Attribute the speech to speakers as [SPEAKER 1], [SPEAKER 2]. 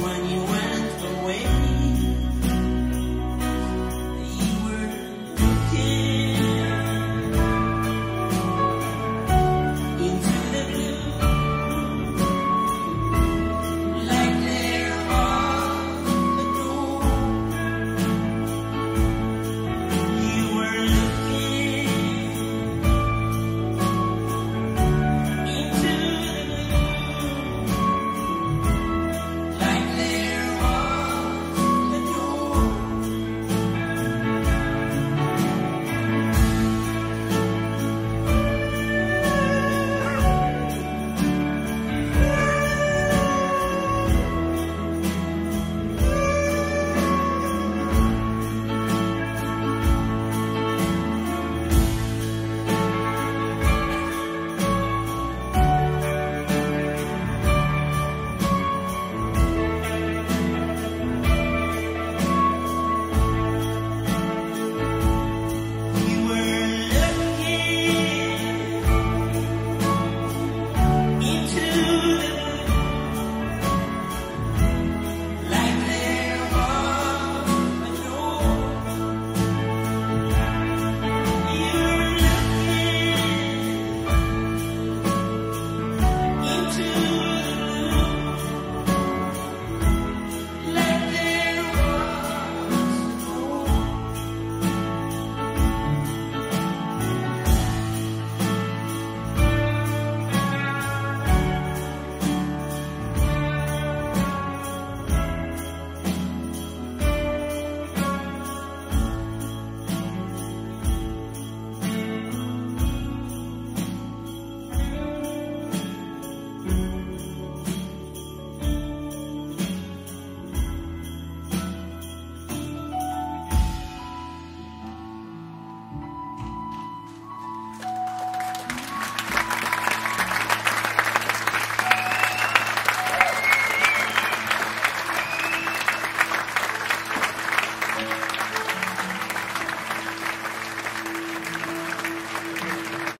[SPEAKER 1] when you